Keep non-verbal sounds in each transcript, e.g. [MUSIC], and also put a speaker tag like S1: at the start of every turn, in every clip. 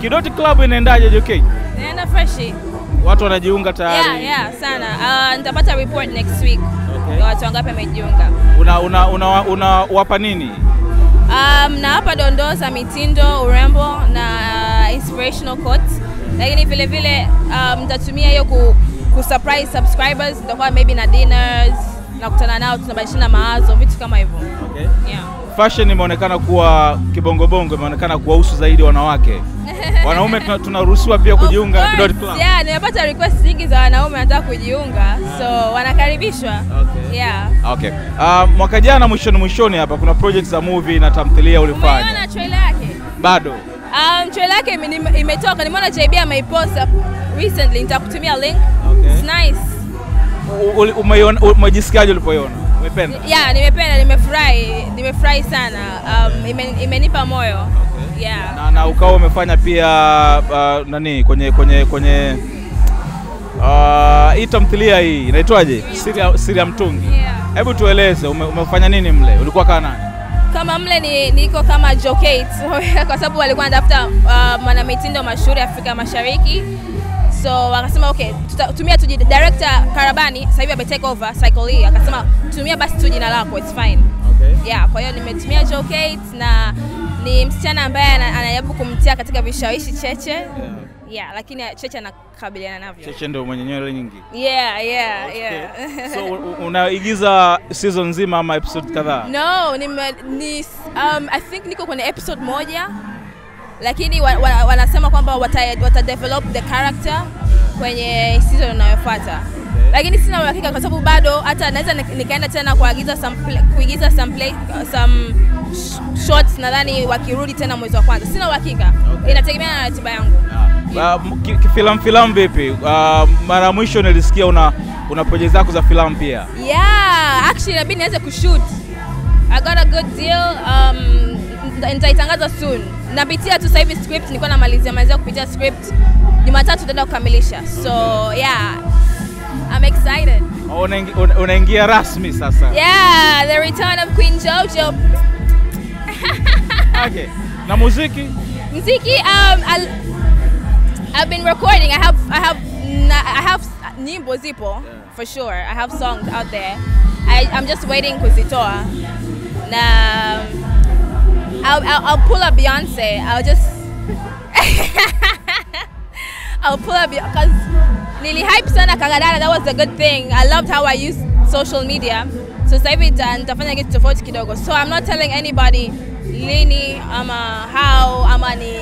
S1: Kidoti Club inaendaje JK?
S2: Inaenda freshi.
S1: Watu wanajiunga tayari.
S2: Yeah, yeah, sana. Uh, nitapata report next week.
S1: Okay.
S2: Watu wangapi wamejiunga.
S1: Una una una, una wapa nini?
S2: Um, na hapa dondoo za mitindo, urembo na uh, inspirational quotes. Lakini vile vile um, nitatumia hiyo ku, ku surprise subscribers, nitakuwa maybe na dinners, nakutana nao tunabadilishana mawazo, vitu kama hivyo.
S1: Okay.
S2: Yeah.
S1: Fashion imeonekana kuwa kibongobongo, imeonekana kuwahusu zaidi wanawake. [LAUGHS] Wanaume tunaruhusiwa pia kujiunga
S2: Of
S1: Club.
S2: Yeah, nimepata request nyingi za wanaume wanataka kujiunga. So wanakaribishwa.
S1: Okay.
S2: Yeah.
S1: Okay. Uh, mwaka jana mwishoni mwishoni hapa kuna project za movie na tamthilia ulifanya.
S2: Umeona trailer yake?
S1: Bado.
S2: Um, trailer yake ime- ime- imetoka, nimeona JB ameipost recently, nitakutumia link.
S1: Okay.
S2: It's nice.
S1: Umejisikiaje ulipoiona? Umependa?
S2: Yeah, nimependa, nimefurahi, nimefurahi sana. Um, imen, imenipa moyo. Yeah.
S1: na, na ukawa umefanya pia uh, nani kwenye kwenye kwenye uh, hii tamthilia hii inaitwaje? Siri ya- Siri ya Mtungi.
S2: Yeah.
S1: Hebu tueleze ume, umefanya nini mle? Ulikuwa kama nani?
S2: Kama mle ni, niko kama Jokate [LAUGHS] kwa sababu walikuwa wanatafuta uh, mwanamitindo mashuhuri Afrika Mashariki. So wakasema okay, tutumia tumia tu director Karabani sasa hivi ame take over Cycle hii, akasema tumia basi tu jina lako it's fine.
S1: Okay.
S2: Yeah, kwa hiyo nimetumia Joe Kate na ni msichana ambaye ana- anajaribu kumtia katika vishawishi Cheche.
S1: Yeah.
S2: Yeah, lakini Cheche anakabiliana navyo.
S1: Cheche ndio mwenye nywele nyingi.
S2: Yeah, yeah, yeah. [LAUGHS]
S1: So [LAUGHS] unaigiza season nzima ama episode kadhaa?
S2: No, ni, ni, um, I think niko kwenye episode moja lakini wa, wa, wanasema kwamba wata, wata develop the character kwenye season inayofuata lakini sina uhakika kwa sababu bado hata naweza nik- nikaenda tena kuagiza some kuigiza some, play, some shots nadhani wakirudi tena mwezi wa kwanza sina uhakika
S1: Okay.
S2: inategemea na ratiba yangu
S1: yeah. uh, filamu filamu vipi? Uh, mara mwisho nilisikia una una project zako za filamu pia.
S2: Yeah, actually inabidi nianze kushoot. I got a good deal. Um, nitaitangaza soon. Napitia tu sasa hivi script, nilikuwa namalizia malizia kupitia script. Jumatatu tutaenda kukamilisha. So, yeah. I'm excited.
S1: Oh, unaingi- una- Unaingia rasmi sasa.
S2: Yeah, the return of Queen Jojo. [LAUGHS]
S1: Okay. Na muziki?
S2: Muziki um, I'll, I've been recording. I have, I have, I have nyimbo zipo yeah. for sure. I have songs out there. I, I'm just waiting kuzitoa. Na I'll, I'll, I'll pull up Beyonce. I'll just [LAUGHS] I'll pull up because Lily hype sana kagadara. That was a good thing. I loved how I used social media. So sasa hivi definitely nitafanya kitu tofauti kidogo. So I'm not telling anybody lini ama how ama ni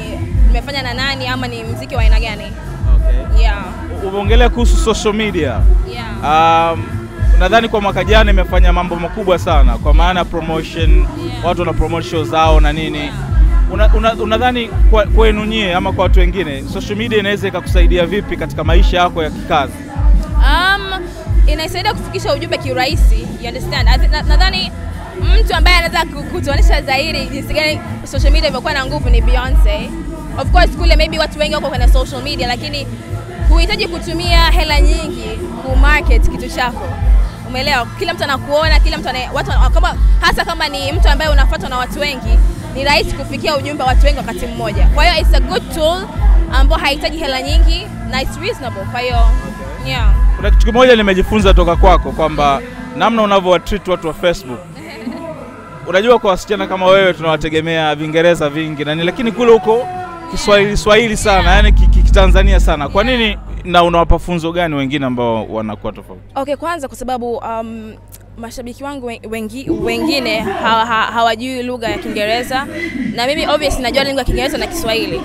S2: nimefanya na nani ama ni mziki wa aina gani.
S1: Okay.
S2: Yeah.
S1: Umeongelea kuhusu social media.
S2: Yeah.
S1: Um, nadhani kwa mwaka jana imefanya mambo makubwa sana kwa maana promotion,
S2: Yeah.
S1: watu wana promote show zao na nini. Unadhani Una- una- kwenu kwa- nyie ama kwa watu wengine social media inaweza ikakusaidia vipi katika maisha yako ya kikazi?
S2: Um, inaisaidia kufikisha ujumbe kiurahisi, you understand? Nadhani mtu ambaye anaweza kutuonesha zaidi jinsi gani social media imekuwa na nguvu ni Beyonce. Of course kule maybe watu wengi wako kwenye social media, lakini huhitaji kutumia hela nyingi kumarket kitu chako. Umeelewa? Kila mtu anakuona, kila mtu ane, watu kama hasa kama ni mtu ambaye unafuatwa na watu wengi, ni rahisi kufikia ujumbe wa watu wengi wakati mmoja. Kwa hiyo it's a good tool ambao haihitaji hela nyingi na it's reasonable. Kwa hiyo okay. yeah.
S1: Kuna kitu kimoja nimejifunza toka kwako kwamba namna unavyowatreat watu wa Facebook. [LAUGHS] Unajua kwa wasichana kama wewe tunawategemea Vingereza vingi na nini, lakini kule huko Kiswahili Swahili sana, yani ki- ki- Kitanzania sana. Kwa nini na unawapa funzo gani wengine ambao wanakuwa tofauti?
S2: Okay, kwanza kwa sababu um, mashabiki wangu wengi, wengine ha, ha- hawajui lugha ya Kiingereza na mimi obviously najua lugha ya Kiingereza na Kiswahili.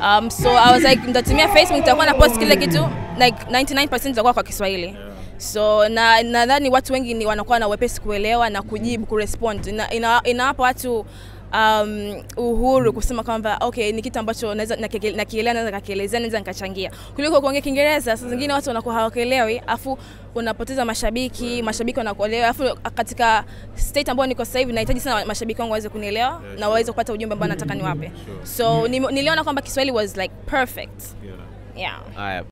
S2: Um, so I was like nitatumia Facebook nitakuwa na post kile kitu like 99% itakuwa kwa Kiswahili. So na nadhani watu wengi ni wanakuwa na wepesi kuelewa na kujibu kurespond. Ina, ina, inawapa watu um, uhuru kusema kwamba okay, ni kitu ambacho naweza nakielewa, naweza kakielezea, naweza nikachangia, kuliko kuongea Kiingereza. Saa zingine watu wanakuwa hawakielewi, afu unapoteza mashabiki, mashabiki wanakuelewa, afu katika state ambayo niko sasa hivi nahitaji sana mashabiki wangu waweze kunielewa yeah, na waweze kupata ujumbe ambao nataka niwape. So ni, niliona kwamba Kiswahili was like perfect. Yeah.
S1: Haya.